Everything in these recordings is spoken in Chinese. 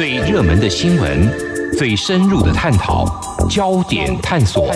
最热门的新闻，最深入的探讨，焦点探索。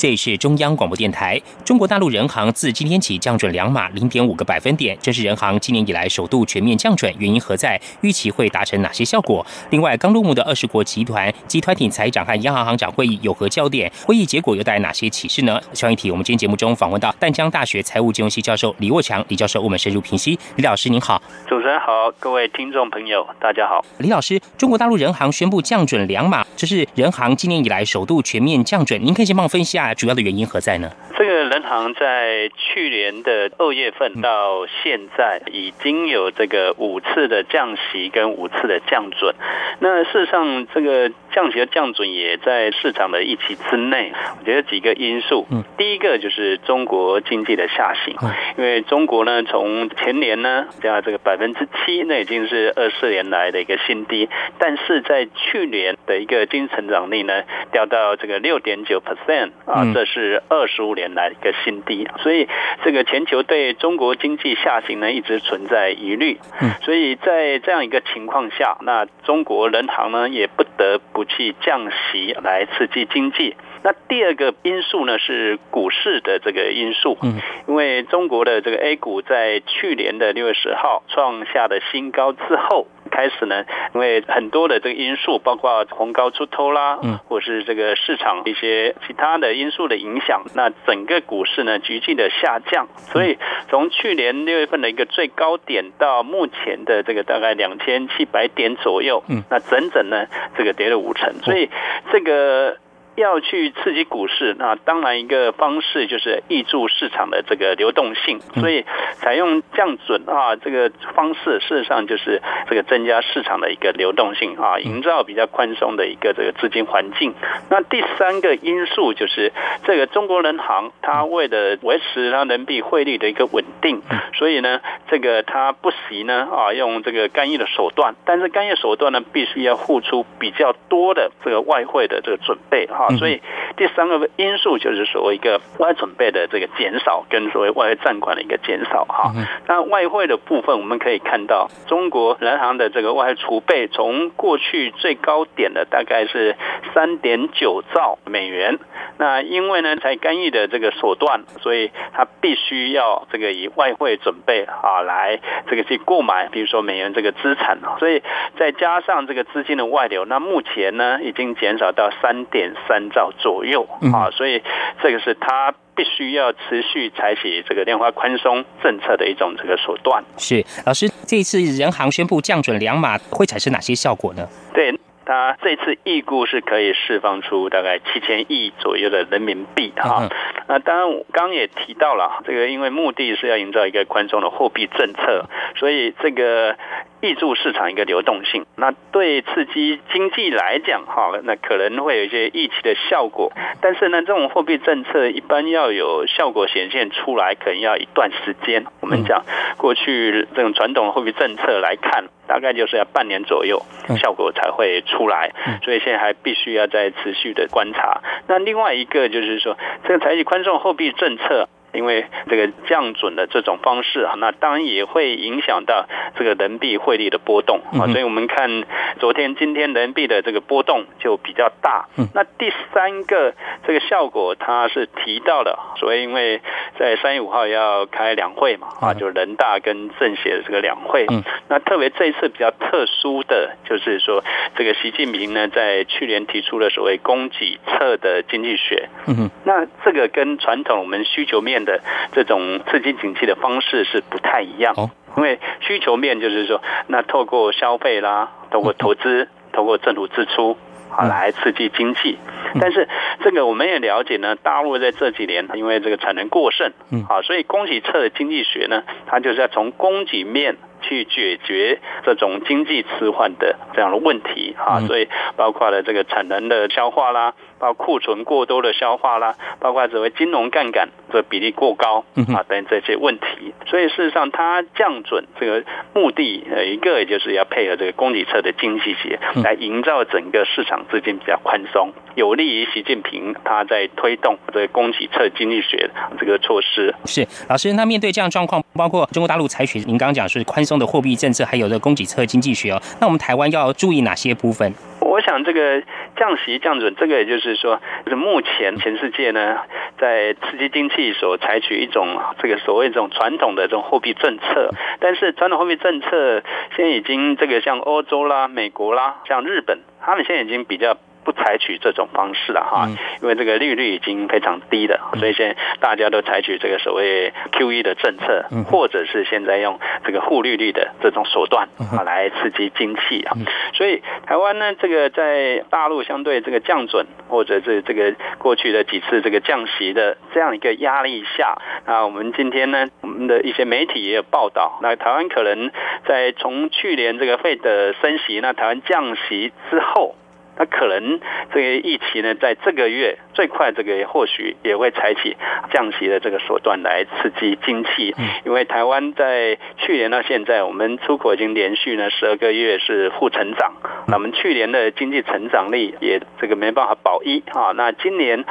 这里是中央广播电台。中国大陆人行自今天起降准两码零点五个百分点，这是人行今年以来首度全面降准，原因何在？预期会达成哪些效果？另外，刚落幕的二十国集团集团体财长和央行行长会议有何焦点？会议结果又带来哪些启示呢？上一题，我们今天节目中访问到淡江大学财务金融系教授李沃强，李教授，我们深入评析。李老师您好，主持人好，各位听众朋友大家好。李老师，中国大陆人行宣布降准两码，这是人行今年以来首度全面降准，您可以先帮我分析下。主要的原因何在呢？这个人行在去年的二月份到现在已经有这个五次的降息跟五次的降准。那事实上，这个降息的降准也在市场的预期之内。我觉得几个因素，第一个就是中国经济的下行，因为中国呢从前年呢加这个百分之七，那已经是二四年来的一个新低，但是在去年的一个经济成长率呢掉到这个六点九 percent 啊。这是二十五年来一个新低，所以这个全球对中国经济下行呢一直存在疑虑。嗯，所以在这样一个情况下，那中国人行呢也不得不去降息来刺激经济。那第二个因素呢是股市的这个因素，嗯，因为中国的这个 A 股在去年的六月十号创下的新高之后。开始呢，因为很多的这个因素，包括红高出头啦，嗯，或是这个市场一些其他的因素的影响，那整个股市呢急剧的下降，所以从去年六月份的一个最高点到目前的这个大概两千七百点左右，嗯，那整整呢这个跌了五成，所以这个。要去刺激股市，那当然一个方式就是抑注市场的这个流动性，所以采用降准啊这个方式，事实上就是这个增加市场的一个流动性啊，营造比较宽松的一个这个资金环境。那第三个因素就是这个中国人行，它为了维持它人民币汇率的一个稳定，所以呢，这个它不惜呢啊用这个干预的手段，但是干预手段呢必须要付出比较多的这个外汇的这个准备哈。所以第三个因素就是所谓一个外准备的这个减少，跟所谓外汇占款的一个减少哈。那外汇的部分，我们可以看到中国人行的这个外汇储备，从过去最高点的大概是三点九兆美元。那因为呢，才干预的这个手段，所以它必须要这个以外汇准备啊来这个去购买，比如说美元这个资产所以再加上这个资金的外流，那目前呢已经减少到三点三兆左右啊，所以这个是他必须要持续采取这个量化宽松政策的一种这个手段。是老师，这一次人行宣布降准两码，会产生哪些效果呢？对。它这次预估是可以释放出大概七千亿左右的人民币哈。那当然，刚刚也提到了，这个因为目的是要营造一个宽松的货币政策，所以这个挹注市场一个流动性。那对刺激经济来讲哈，那可能会有一些预期的效果。但是呢，这种货币政策一般要有效果显现出来，可能要一段时间。我们讲过去这种传统的货币政策来看。大概就是要半年左右，效果才会出来，所以现在还必须要再持续的观察。那另外一个就是说，这个采取宽松货币政策。因为这个降准的这种方式啊，那当然也会影响到这个人民币汇率的波动啊，所以我们看昨天、今天人民币的这个波动就比较大。那第三个这个效果，它是提到了，所以因为在三月五号要开两会嘛，啊，就是人大跟政协的这个两会。那特别这一次比较特殊的就是说，这个习近平呢在去年提出了所谓供给侧的经济学。嗯那这个跟传统我们需求面的这种刺激景气的方式是不太一样，因为需求面就是说，那透过消费啦，透过投资，透过政府支出啊来刺激经济。但是这个我们也了解呢，大陆在这几年因为这个产能过剩，啊，所以供给侧的经济学呢，它就是要从供给面。去解决这种经济迟缓的这样的问题啊，所以包括了这个产能的消化啦，包括库存过多的消化啦，包括所谓金融杠杆这比例过高啊等这些问题。所以事实上，它降准这个目的呃一个也就是要配合这个供给侧的经济学，来营造整个市场资金比较宽松，有利于习近平他在推动这个供给侧经济学这个措施。是老师，那面对这样状况，包括中国大陆采取您刚刚讲是宽松的货币政策，还有这供给侧经济学哦，那我们台湾要注意哪些部分？我想这个降息降准，这个也就是说，是目前全世界呢，在刺激经济所采取一种这个所谓这种传统的这种货币政策，但是传统货币政策现在已经这个像欧洲啦、美国啦、像日本，他们现在已经比较。不采取这种方式了哈，因为这个利率已经非常低了，所以现在大家都采取这个所谓 QE 的政策，或者是现在用这个负利率的这种手段啊来刺激经济啊。所以台湾呢，这个在大陆相对这个降准，或者是这个过去的几次这个降息的这样一个压力下，那我们今天呢，我们的一些媒体也有报道，那台湾可能在从去年这个费的升息，那台湾降息之后。那可能这个疫情呢，在这个月最快这个或许也会采取降息的这个手段来刺激经济，因为台湾在去年到现在，我们出口已经连续呢十二个月是负成长，那我们去年的经济成长力也这个没办法保一啊，那今年。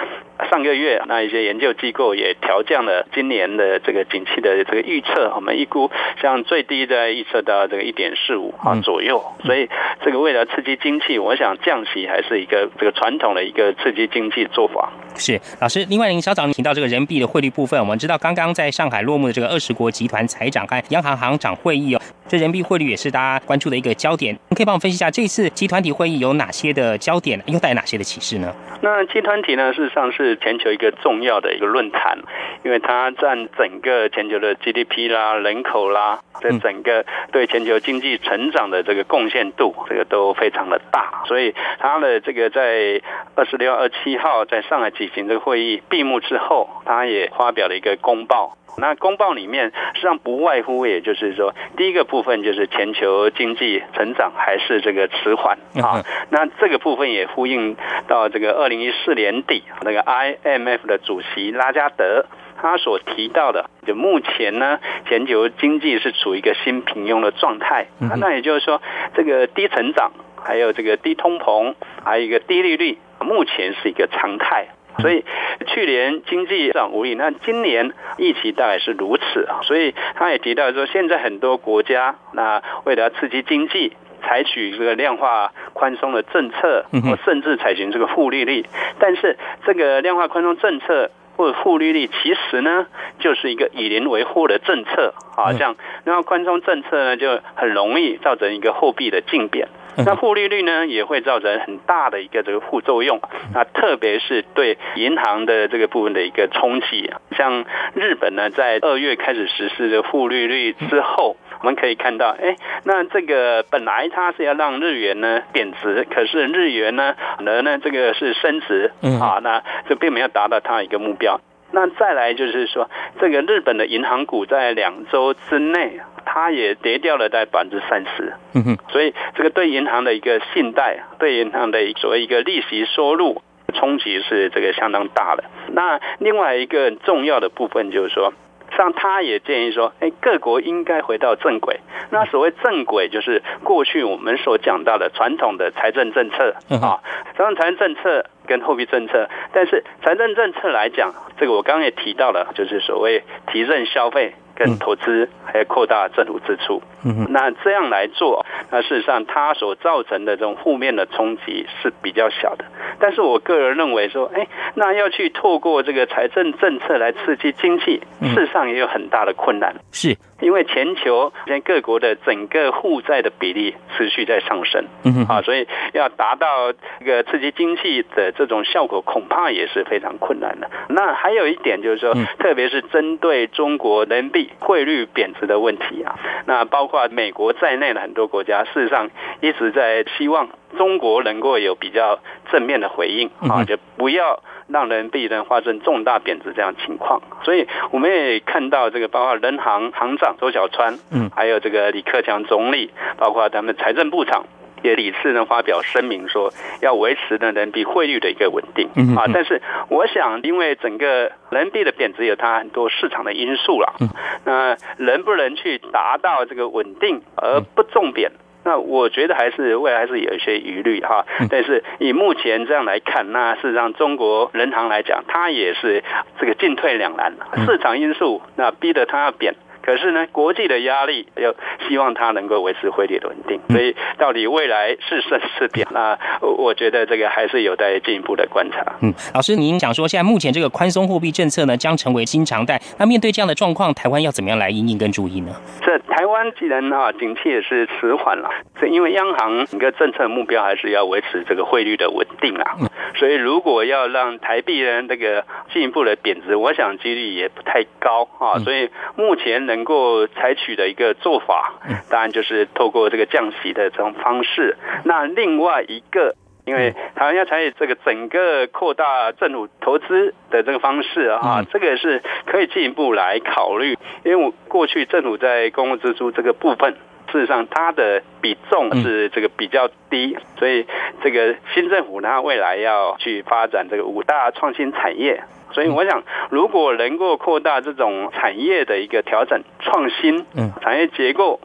上个月，那一些研究机构也调降了今年的这个景气的这个预测，我们预估像最低的预测到这个一点四五啊左右，所以这个为了刺激经济，我想降息还是一个这个传统的一个刺激经济做法。是老师，另外您稍早您提到这个人民币的汇率部分，我们知道刚刚在上海落幕的这个二十国集团财长和央行行长会议哦，这人民币汇率也是大家关注的一个焦点。你可以帮我分析一下这次集团体会议有哪些的焦点，又带哪些的启示呢？那集团体呢，事实上是全球一个重要的一个论坛，因为它占整个全球的 GDP 啦、人口啦，这整个对全球经济成长的这个贡献度，这个都非常的大。所以它的这个在二十六、二七号在上海举行这个会议闭幕之后，它也发表了一个公报。那公报里面实际上不外乎，也就是说，第一个部分就是全球经济成长还是这个迟缓啊。那这个部分也呼应到这个二零一四年底那个 IMF 的主席拉加德他所提到的，就目前呢，全球经济是处于一个新平庸的状态。那也就是说，这个低成长，还有这个低通膨，还有一个低利率，目前是一个常态。所以去年经济上无力，那今年疫情大概是如此啊。所以他也提到说，现在很多国家那为了刺激经济，采取这个量化宽松的政策，或甚至采取这个负利率。但是这个量化宽松政策或者负利率，其实呢就是一个以邻为壑的政策啊。这样量化宽松政策呢，就很容易造成一个货币的竞贬。那负利率呢，也会造成很大的一个这个副作用。那特别是对银行的这个部分的一个冲击。像日本呢，在二月开始实施的负利率之后，我们可以看到，哎，那这个本来它是要让日元呢贬值，可是日元呢，呢呢这个是升值啊，那这并没有达到它一个目标。那再来就是说，这个日本的银行股在两周之内。它也跌掉了在百分之三十，嗯哼，所以这个对银行的一个信贷，对银行的所谓一个利息收入冲击是这个相当大的。那另外一个重要的部分就是说，像他也建议说，哎，各国应该回到正轨。那所谓正轨，就是过去我们所讲到的传统的财政政策啊，传统财政政策跟货币政策。但是财政政策来讲，这个我刚刚也提到了，就是所谓提振消费。跟投资还有扩大政府支出，嗯那这样来做，那事实上它所造成的这种负面的冲击是比较小的。但是我个人认为说，哎，那要去透过这个财政政策来刺激经济，事实上也有很大的困难。是。因为全球现在各国的整个负债的比例持续在上升，啊，所以要达到一个刺激经济的这种效果，恐怕也是非常困难的。那还有一点就是说，特别是针对中国人民币汇率贬值的问题啊，那包括美国在内的很多国家，事实上一直在希望中国能够有比较正面的回应。啊，就不要。让人币呢发生重大贬值这样情况，所以我们也看到这个，包括人行行长周小川，嗯，还有这个李克强总理，包括他们的财政部长，也屡次呢发表声明说，要维持呢人民币汇率的一个稳定啊。但是我想，因为整个人民币的贬值有它很多市场的因素了，那能不能去达到这个稳定而不重贬？那我觉得还是未来还是有一些疑虑哈。但是以目前这样来看，那事实上中国人行来讲，它也是这个进退两难，市场因素那逼得它要贬。可是呢，国际的压力又希望它能够维持汇率的稳定，所以到底未来是胜是贬，那我觉得这个还是有待进一步的观察。嗯，老师，您讲说现在目前这个宽松货币政策呢，将成为新常态。那面对这样的状况，台湾要怎么样来应应跟注意呢？这台湾既然啊，景气也是迟缓了，是因为央行整个政策目标还是要维持这个汇率的稳定啊。所以如果要让台币呢这个进一步的贬值，我想几率也不太高啊。所以目前能能够采取的一个做法，当然就是透过这个降息的这种方式。那另外一个，因为台湾要采取这个整个扩大政府投资的这个方式啊，这个是可以进一步来考虑。因为我过去政府在公共支出这个部分，事实上它的比重是这个比较低，所以这个新政府它未来要去发展这个五大创新产业。所以我想，如果能够扩大这种产业的一个调整创新，嗯，产业结构，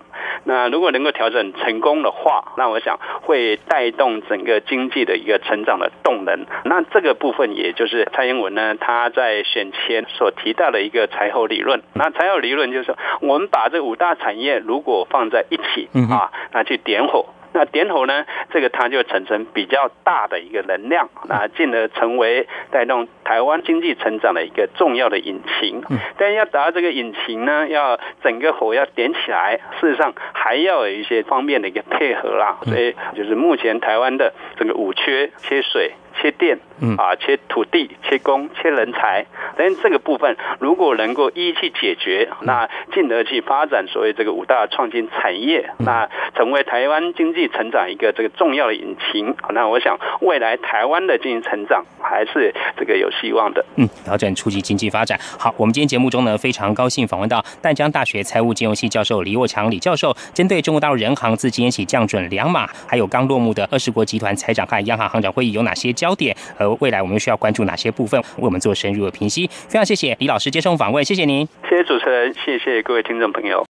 那如果能够调整成功的话，那我想会带动整个经济的一个成长的动能。那这个部分也就是蔡英文呢他在选前所提到的一个财后理论。那财后理论就是我们把这五大产业如果放在一起啊，那去点火。那点火呢？这个它就产生比较大的一个能量，那进而成为带动台湾经济成长的一个重要的引擎。但要达到这个引擎呢，要整个火要点起来，事实上还要有一些方面的一个配合啦。所以就是目前台湾的这个五缺：缺水。切电，嗯啊，切土地、切工、切人才，但这个部分如果能够一一去解决，那进而去发展所谓这个五大创新产业，那成为台湾经济成长一个这个重要的引擎。那我想未来台湾的经济成长还是这个有希望的。嗯，调整初级经济发展。好，我们今天节目中呢非常高兴访问到淡江大学财务金融系教授李沃强李教授，针对中国大陆人行自今天起降准两码，还有刚落幕的二十国集团财长和央行行长会议有哪些？焦点和未来我们需要关注哪些部分？为我们做深入的评析。非常谢谢李老师接受访问，谢谢您，谢谢主持人，谢谢各位听众朋友。